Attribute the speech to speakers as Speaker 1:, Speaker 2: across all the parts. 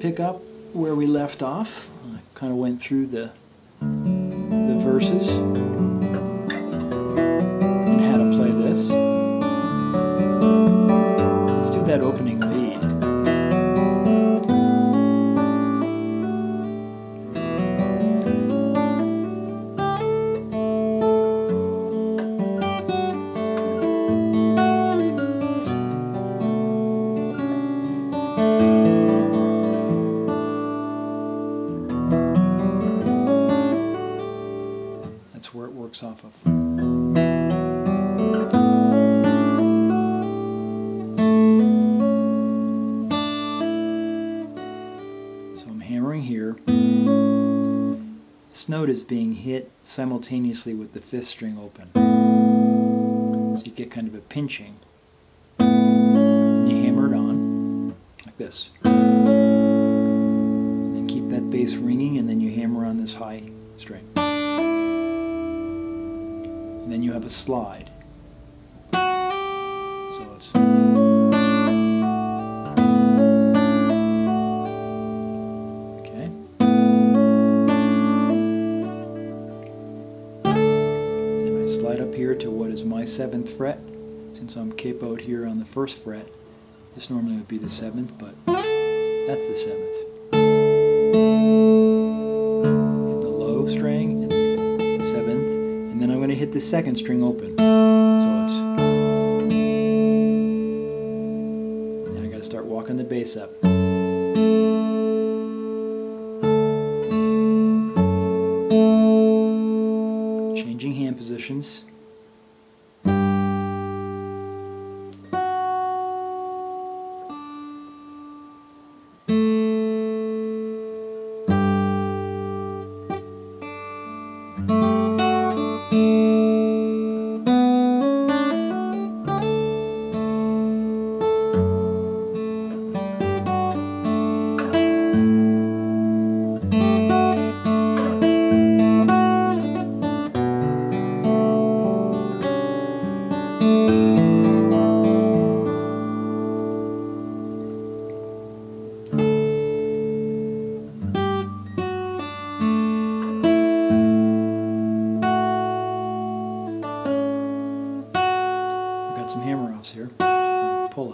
Speaker 1: pick up where we left off. I kind of went through the the verses and how to play this. Let's do that opening here. This note is being hit simultaneously with the fifth string open. So you get kind of a pinching. And you hammer it on like this. And then keep that bass ringing and then you hammer on this high string. And then you have a slide. So it's 7th fret. Since I'm capoed here on the 1st fret, this normally would be the 7th, but that's the 7th. The low string, and 7th, and then I'm going to hit the 2nd string open. So it's... And then i got to start walking the bass up. Changing hand positions.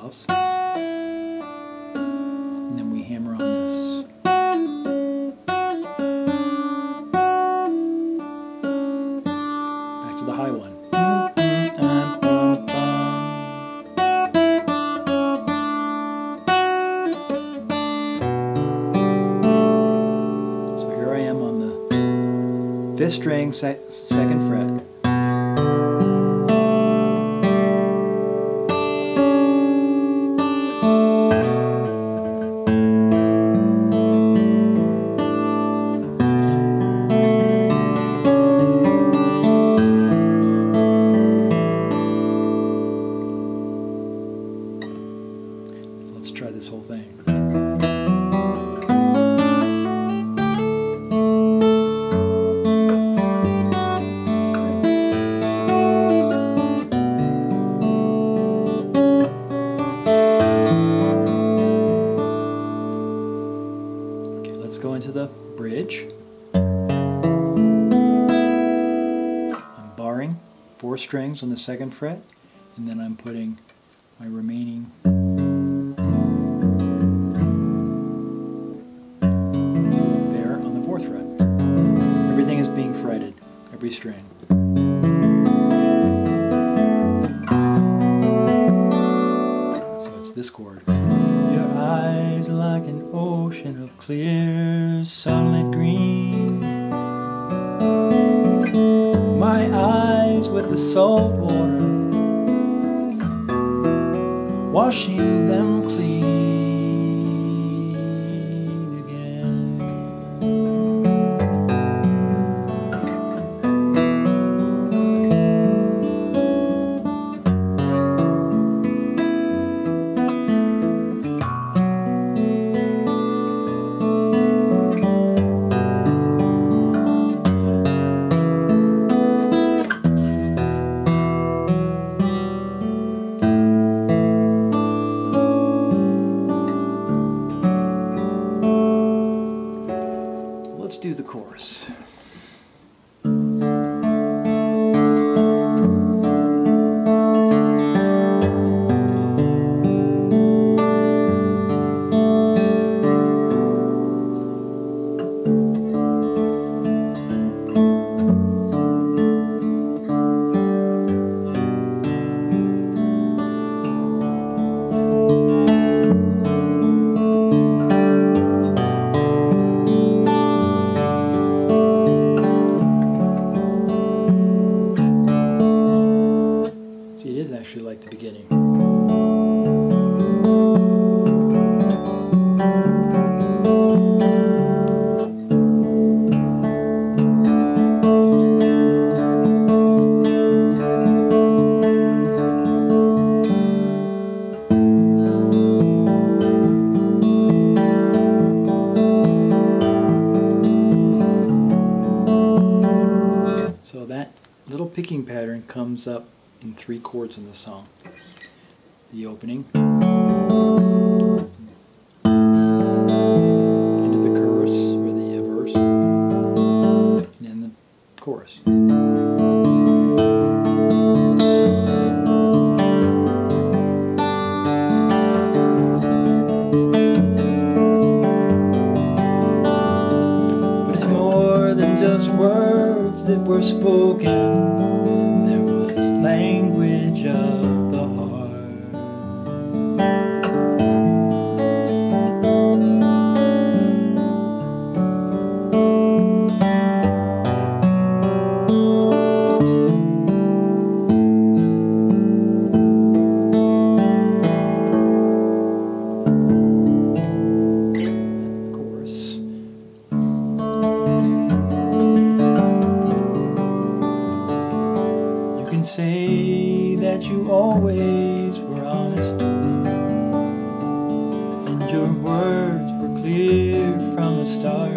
Speaker 1: And then we hammer on this. Back to the high one. So here I am on the fifth string, se- second fret. This whole thing. Let's go into the bridge. I'm barring four strings on the second fret, and then I'm putting my remaining every string. So it's this chord. Your eyes like an ocean of clear sunlit green. My eyes with the salt water washing them clean let's do the chorus. So that little picking pattern comes up in three chords in the song. The opening, into the chorus or the verse, and then the chorus. Were spoken. There was language of say that you always were honest, and your words were clear from the start.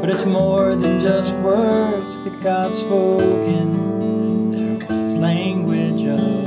Speaker 1: But it's more than just words that God spoken. There was language of